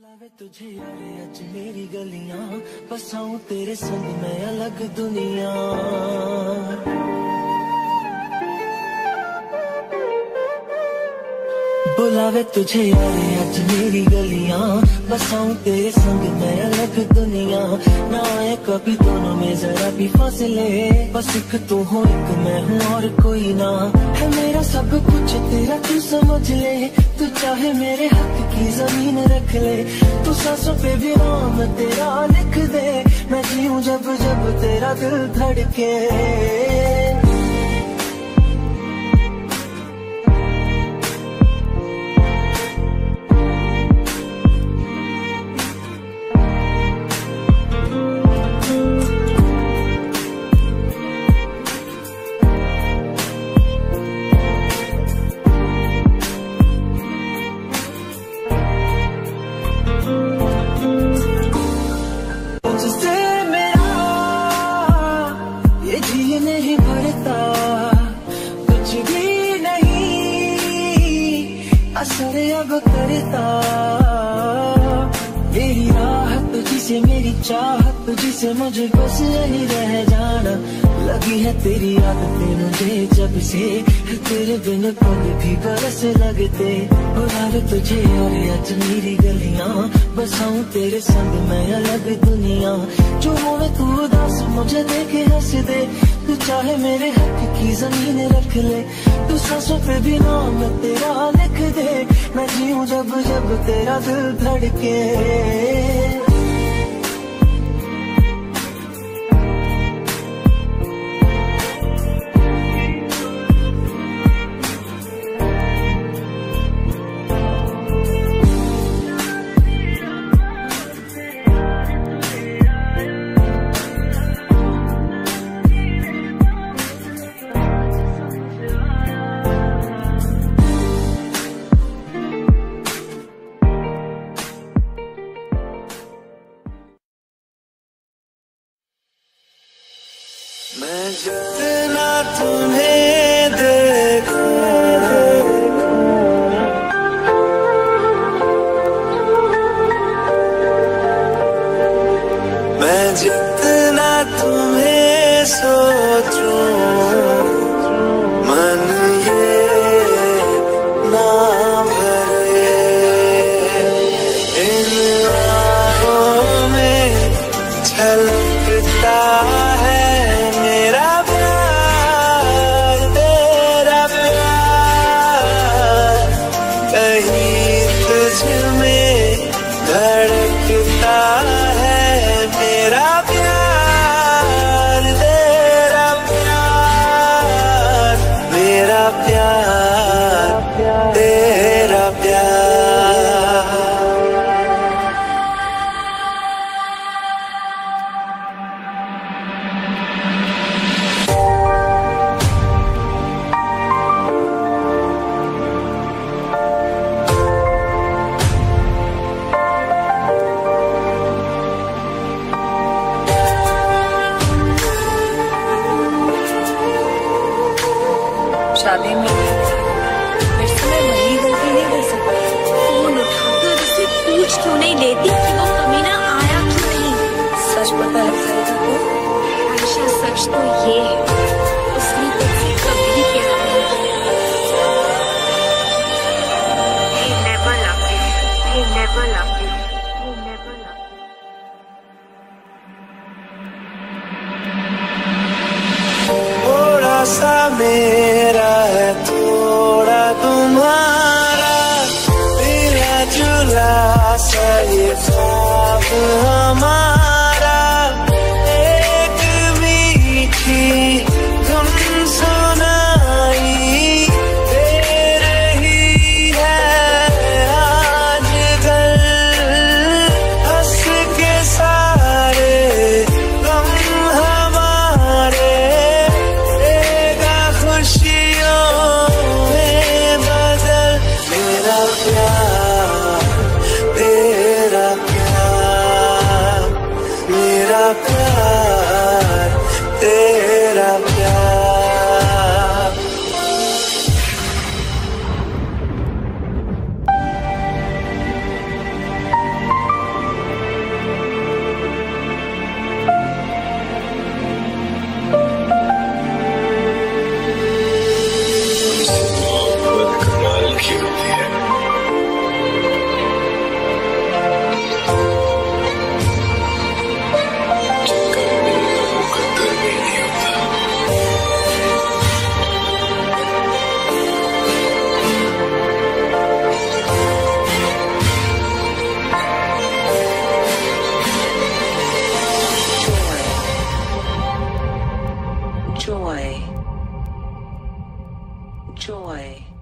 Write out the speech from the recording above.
बुलावे तुझे यारे अज मेरी गलियाँ बसाऊं तेरे संग मैं अलग दुनिया। बुलावे तुझे यारे अज मेरी गलियाँ। बसाऊं तेरे संग मैं अलग दुनिया। ना आए कभी दोनों में, जरा भी फासले। बस एक तू हो, एक मैं हूँ और कोई ना। है मेरा सब कुछ, तेरा तू समझ ले। तू चाहे मेरे हक की ज़मीन रख ले। तू सांसों पे भी नाम तेरा लिख दे। मैं जीऊं जब जब तेरा दिल धड़के। असर अब करता। मेरी राहत जिसे मेरी चाहत जिसे मुझे बस यही रह जाना। लगी है तेरी आदतें मुझे जब से तेरे बिन पल भी बरस लगते। बुला तुझे और आज मेरी गलियाँ बसाऊं तेरे संग मैं अलग दुनिया। जो मोड़े तू उदास, मुझे देखे हंस दे। तू चाहे मेरे हक की ज़मीन रख ले। तू सांसों पे भी नाम तेरा लिख दे। मैं जीऊं जब जब तेरा दिल धड़के। मैं जितना तुम्हें देखूँ। मैं जितना तुम्हें सोचूं, मन ये ना भरे। इन आँखों में छलकता सर ख्वाब हमारा एक मीठी धुन सुनाई दे रही है आजकल हंस के सारे गम हमारे देगा खुशियों में बदल मेरा प्यार joy.